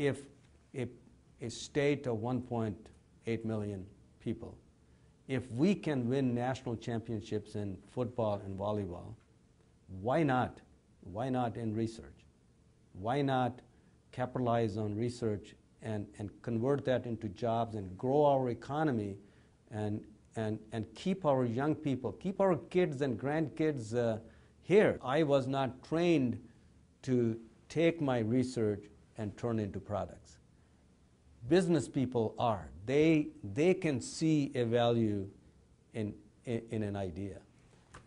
if a, a state of 1.8 million people, if we can win national championships in football and volleyball, why not? Why not in research? Why not capitalize on research and, and convert that into jobs and grow our economy and, and, and keep our young people, keep our kids and grandkids uh, here? I was not trained to take my research and turn into products. Business people are. They, they can see a value in, in, in an idea.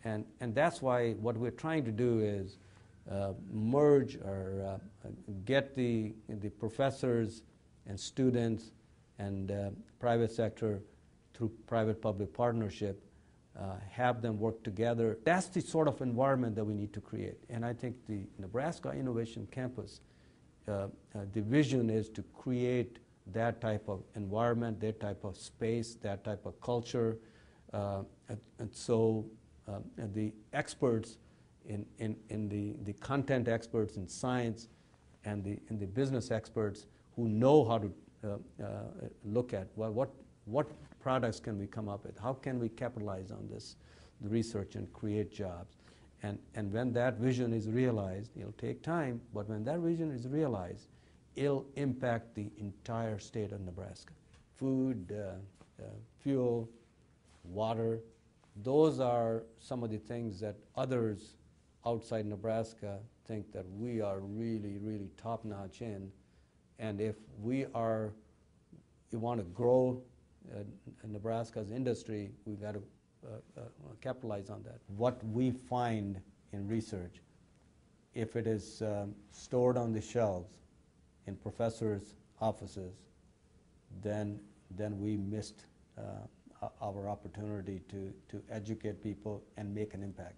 And, and that's why what we're trying to do is uh, merge or uh, get the, the professors and students and uh, private sector through private-public partnership, uh, have them work together. That's the sort of environment that we need to create. And I think the Nebraska Innovation Campus, uh, uh, the vision is to create that type of environment, that type of space, that type of culture. And, and, so the experts in, in, in the, the content experts in science and the, and the business experts who know how to uh, uh, look at well, what, what products can we come up with, how can we capitalize on this research and create jobs. And, and when that vision is realized, it'll take time, but when that vision is realized, it'll impact the entire state of Nebraska. Food, uh, uh, fuel, water, those are some of the things that others outside Nebraska think that we are really, really top notch in. And if we are, we want to grow uh, Nebraska's industry, we've got to capitalize on that. What we find in research, if it is um, stored on the shelves in professors' offices, then, then we missed uh, our opportunity to, to educate people and make an impact.